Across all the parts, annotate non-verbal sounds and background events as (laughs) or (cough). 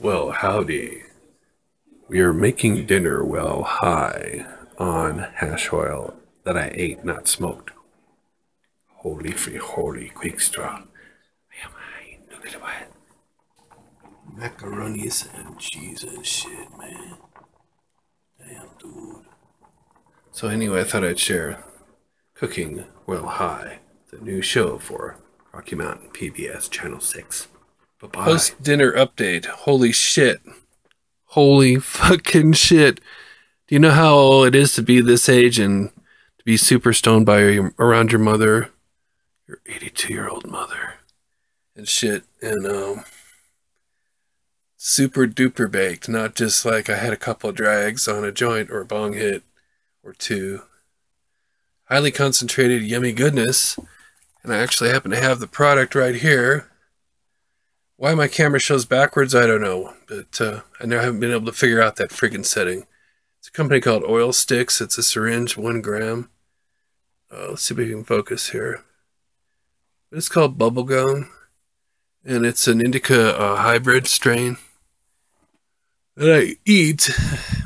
Well, howdy. We are making dinner well high on hash oil that I ate, not smoked. Holy free, holy quick straw. Am I? Look at what? Macaronis and cheese and shit, man. Damn, dude. So anyway, I thought I'd share Cooking Well High, the new show for Rocky Mountain PBS Channel 6. Post dinner update. Holy shit. Holy fucking shit. Do you know how it is to be this age and to be super stoned by your, around your mother, your 82 year old mother, and shit, and um, super duper baked, not just like I had a couple drags on a joint or a bong hit or two. Highly concentrated, yummy goodness, and I actually happen to have the product right here. Why my camera shows backwards, I don't know, but uh, I never haven't been able to figure out that friggin' setting. It's a company called Oil Sticks. It's a syringe, one gram. Uh, let's see if we can focus here. It's called Bubblegum, and it's an indica uh, hybrid strain that I eat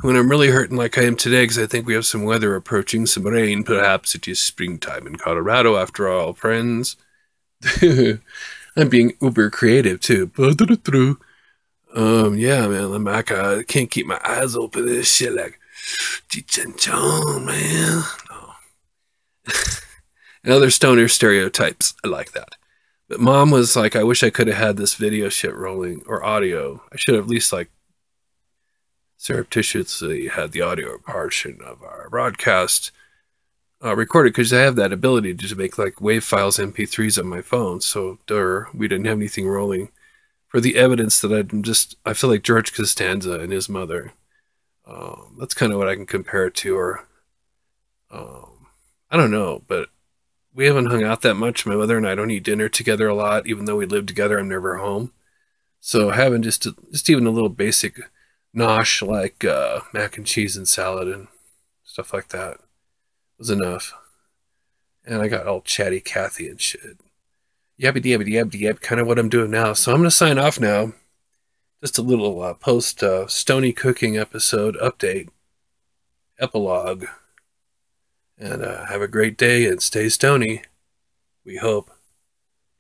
when I'm really hurting like I am today because I think we have some weather approaching, some rain. Perhaps it is springtime in Colorado after all, friends. (laughs) I'm being uber creative too. Um, yeah, man, back. I can't keep my eyes open. This shit like, Cheech and Chong, man. No. (laughs) and other stoner stereotypes. I like that. But mom was like, I wish I could have had this video shit rolling or audio. I should have at least like surreptitiously had the audio portion of our broadcast uh, recorded because I have that ability to make like wave files, MP3s on my phone. So, duh, we didn't have anything rolling for the evidence that I'm just, I feel like George Costanza and his mother. Um, that's kind of what I can compare it to, or um, I don't know, but we haven't hung out that much. My mother and I don't eat dinner together a lot, even though we live together. I'm never home, so having just just even a little basic nosh like uh, mac and cheese and salad and stuff like that was enough. And I got all chatty Cathy and shit. Yabby yabby yabby yab, kind of what I'm doing now. So I'm going to sign off now. Just a little uh, post uh, Stony Cooking episode update, epilogue. And uh, have a great day and stay stony. We hope.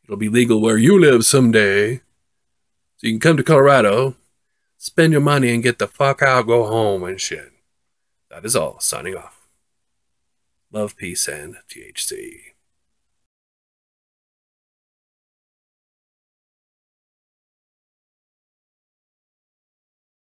It'll be legal where you live someday. So you can come to Colorado, spend your money, and get the fuck out, go home and shit. That is all. Signing off. Love, peace, and THC.